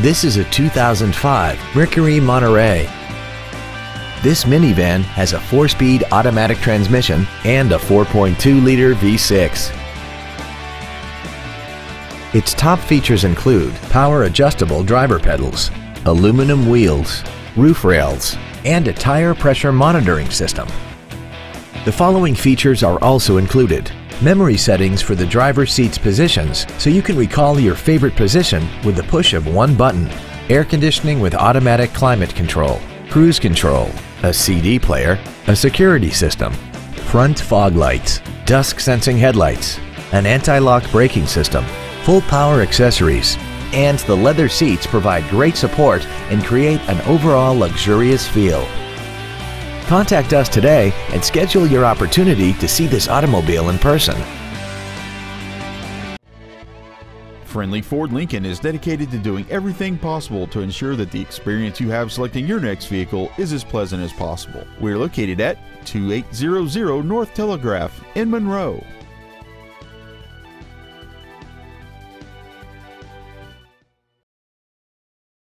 This is a 2005 Mercury Monterey. This minivan has a 4-speed automatic transmission and a 4.2-liter V6. Its top features include power adjustable driver pedals, aluminum wheels, roof rails, and a tire pressure monitoring system. The following features are also included. Memory settings for the driver's seat's positions so you can recall your favorite position with the push of one button. Air conditioning with automatic climate control, cruise control, a CD player, a security system, front fog lights, dusk sensing headlights, an anti-lock braking system, full power accessories, and the leather seats provide great support and create an overall luxurious feel. Contact us today and schedule your opportunity to see this automobile in person. Friendly Ford Lincoln is dedicated to doing everything possible to ensure that the experience you have selecting your next vehicle is as pleasant as possible. We're located at 2800 North Telegraph in Monroe.